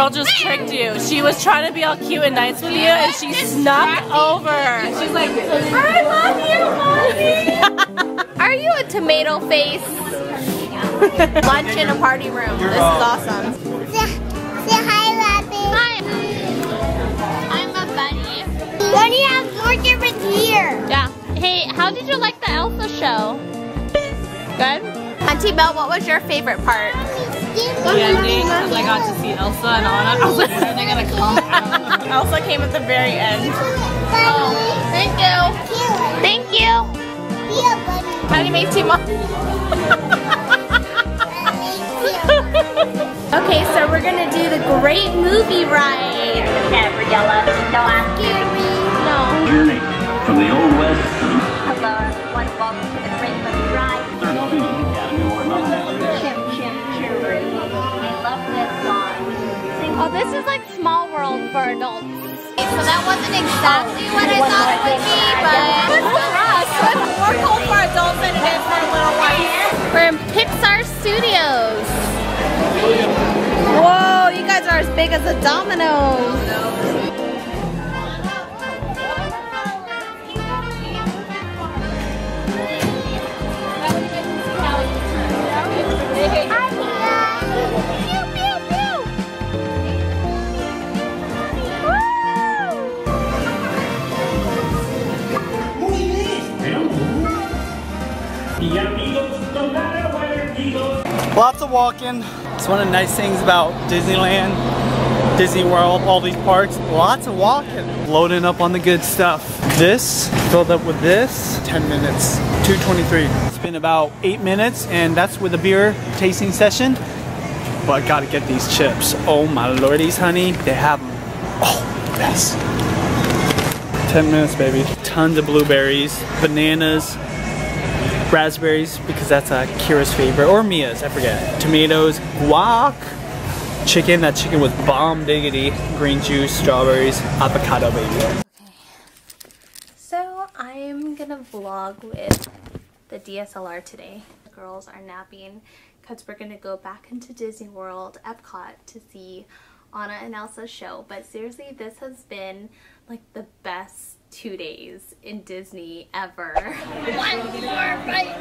girl just tricked you. She was trying to be all cute and nice with you, and she snuck over. She's like, I love you, mommy. Are you a tomato face? Lunch in a party room. This is awesome. Say, say hi, Lappy. Hi. I'm a bunny. Why do you have more different here? Yeah. Hey, how did you like the Elsa show? Good? Auntie Belle, what was your favorite part? The ending because I got to see Elsa and Anna. I was like, when are they gonna come? Elsa came at the very end. Oh, thank you. Thank you. Here, buddy. Animatima. okay, so we're gonna do the great movie ride. Gabriella, no, I'm Gary. No. Journey from the Old West Hello, everyone. Welcome Oh, this is like Small World for adults. So that wasn't exactly what I thought it would be, but for us. It's more cool for adults than it is for little ones. We're in Pixar Studios. Whoa, you guys are as big as the dominoes. Oh, walking. It's one of the nice things about Disneyland, Disney World, all these parks. Lots of walking. Loading up on the good stuff. This, filled up with this, 10 minutes, 223. It's been about eight minutes and that's with a beer tasting session. But I gotta get these chips. Oh my lordies, honey. They have them. Oh, yes. 10 minutes, baby. Tons of blueberries, bananas, raspberries because that's uh, Keira's favorite or Miya's, I forget. Tomatoes, guac, chicken. That chicken was bomb diggity. Green juice, strawberries, avocado baby. So I'm gonna vlog with the DSLR today. The girls are napping because we're gonna go back into Disney World, Epcot to see Anna and Elsa's show. But seriously, this has been like the best two days in Disney ever. One more bite.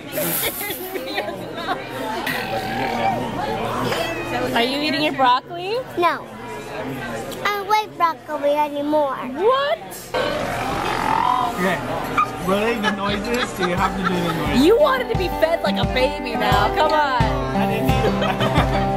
Are you eating your broccoli? No. I don't like broccoli anymore. What? Okay, really? The noises? Do you have to do the noises? You wanted to be fed like a baby now. Come on.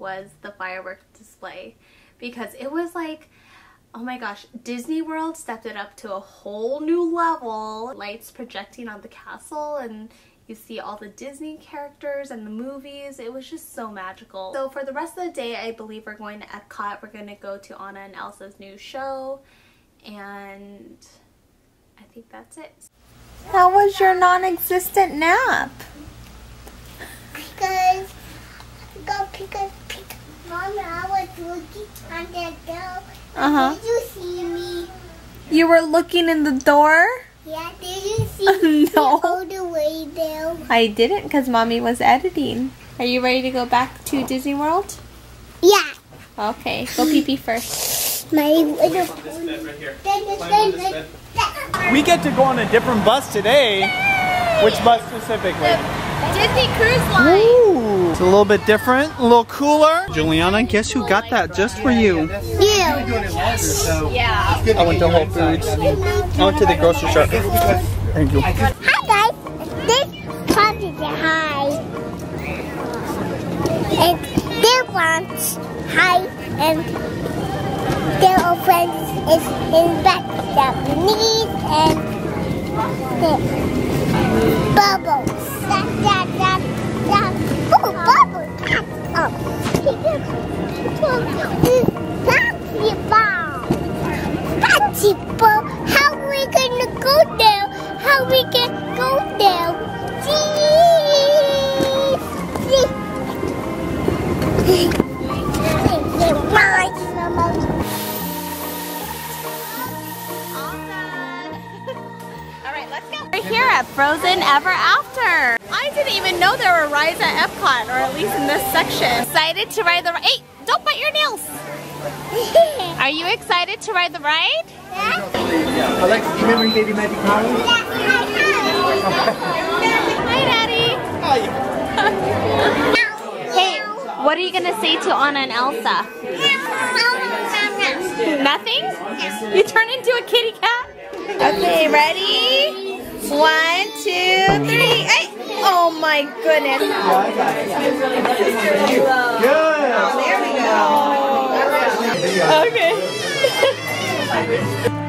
was the fireworks display because it was like oh my gosh Disney World stepped it up to a whole new level lights projecting on the castle and you see all the Disney characters and the movies. It was just so magical. So for the rest of the day, I believe we're going to Epcot. We're going to go to Anna and Elsa's new show. And I think that's it. How was your non-existent nap? Because, because, because, because, Mama, I was looking on that door. Uh-huh. Did you see me? You were looking in the door? Yeah, did you see me No. all the way there? I didn't because mommy was editing. Are you ready to go back to Disney World? Yeah. Okay, go pee pee first. My little... We get to go on a different bus today. Which bus specifically? Disney Cruise Line! Ooh, it's a little bit different, a little cooler. Julianna, guess who got that just for you? You. Yeah. I went to Whole Foods. I went to the grocery store. Thank you. Hi guys, this part is a hi. And their ones hi and their old friends is in back Japanese and the bubbles. Da, da, da, da. Oh, bubbles. Oh, We're here at Frozen Ever After. I didn't even know there were rides at Epcot, or at least in this section. Excited to ride the? Hey, don't bite your nails. Are you excited to ride the ride? Alexa, do you remember Baby Magic Power? Hi, Daddy. Hi. hey, what are you gonna say to Anna and Elsa? Nothing? You turn into a kitty cat? Okay, ready? One, two, three. Hey! Oh my goodness. Good. Oh, Okay.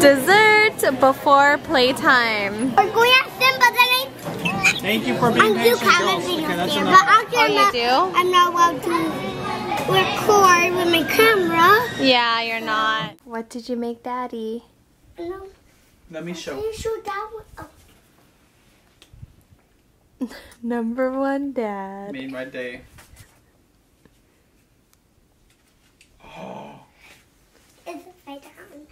Dessert before playtime. We're going to Simba then Thank you for being still patient, girls. commenting Okay, on that's there, enough. but I'm Oh, you not, do? I'm not allowed to record with my camera. Yeah, you're not. What did you make daddy? No, Let me can show. you show that one? Oh, Number one dad. Made my day. Oh. it's upside down.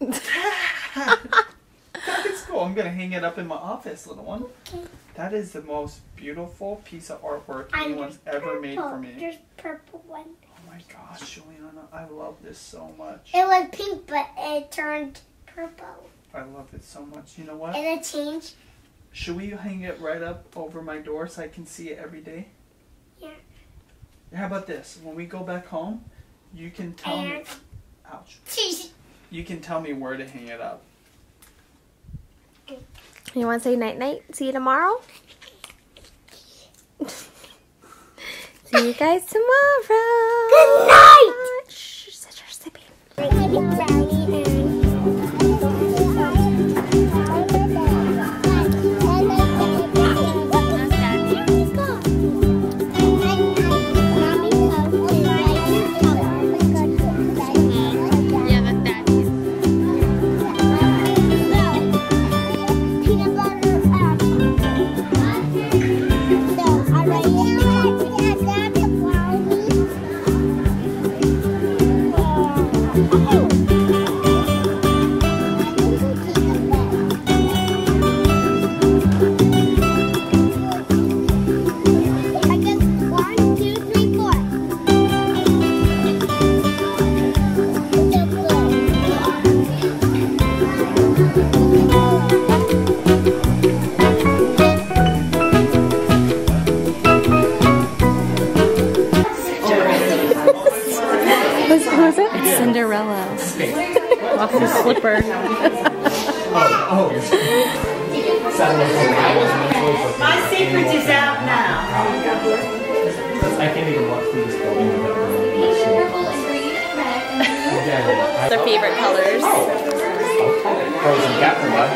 That is cool. I'm gonna hang it up in my office, little one. Okay. That is the most beautiful piece of artwork And anyone's ever made for me. There's purple one. Oh my gosh, Julianna, I love this so much. It was pink, but it turned purple. I love it so much. You know what? And it changed. Should we hang it right up over my door so I can see it every day? Yeah. How about this? When we go back home, you can tell me. And Ouch. You can tell me where to hang it up. You want to say night night? See you tomorrow? See you guys tomorrow. Good night. Shh, sit, you're Oh, oh. My secret is out now. I can't even walk through this building without Their favorite colors. Oh. Frozen Gatlinburg.